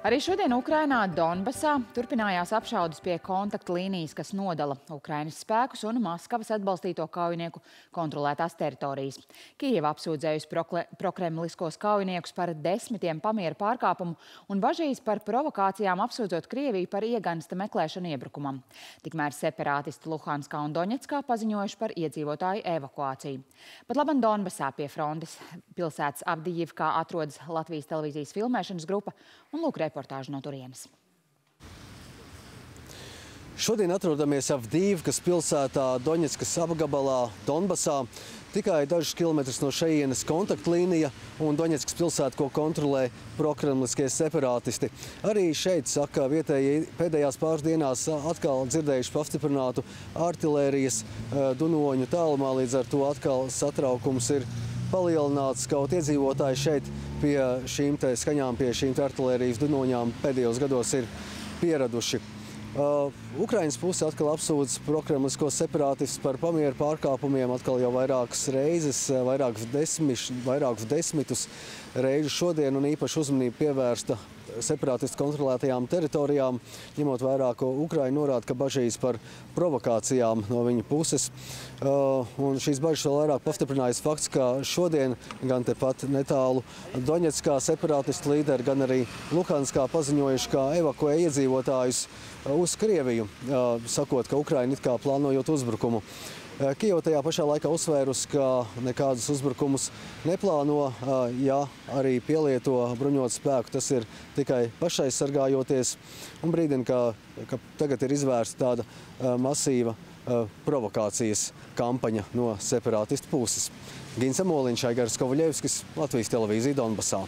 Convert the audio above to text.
Arī šodien Ukrainā Donbasā turpinājās apšaudas pie kontaktlīnijas, kas nodala Ukrainas spēkus un Maskavas atbalstīto kaujinieku kontrolētās teritorijas. Kijeva apsūdzējusi prokremliskos kaujiniekus par desmitiem pamieru pārkāpumu un bažīs par provokācijām apsūdzot Krieviju par iegansta meklēšanu iebrukumam. Tikmēr separātisti Luhanskā un Doņetskā paziņojuši par iedzīvotāju evakuāciju. Pat laban Donbasā pie frontes pilsētas Avdijivkā atrodas Latvijas televīzijas filmēšanas grupa un lūk reportāžu no turienes. Šodien atrodamies Avdīvkas pilsētā Doņetskas apgabalā Donbasā. Tikai dažus kilometrus no šejienes kontaktlīnija un Doņetskas pilsēta, ko kontrolē prokremliskie separātisti. Arī šeit, saka vietēji, pēdējās pāris dienās atkal dzirdējuši pastiprinātu artilērijas dunoņu tālumā, līdz ar to atkal satraukums ir palielināts. Kaut iedzīvotāji šeit pie šīm skaņām, pie šīm artilērijas dunoņām pēdējos gados ir pieraduši. Uh, Ukraiņas puse atkal apsūdz prokremliskos separātistus par pamieru pārkāpumiem atkal jau vairākas reizes, vairākus, desmiš, vairākus desmitus reižu šodien un īpaši uzmanību pievērsta separātistu kontrolētajām teritorijām, ņemot vērā, ko Ukraina norāda, ka bažīs par provokācijām no viņa puses. Uh, un šīs bažas vēl vairāk pastiprinājas fakts, ka šodien gan tepat netālu Doņetskā separātistu līderi, gan arī Luhanskā paziņojuši, ka evakuē iedzīvotājus uz Krieviju, sakot, ka Ukraina it kā plānojot uzbrukumu. Kijava tajā pašā laikā uzsvērus, ka nekādus uzbrukumus neplāno, ja arī pielieto bruņot spēku. Tas ir tikai pašaizsargājoties un brīdina, ka, ka tagad ir izvērsta tāda masīva provokācijas kampaņa no separātistu puses. Gins Amoliņš, Aigars Kovaļevskis, Latvijas televīzija Donbasā.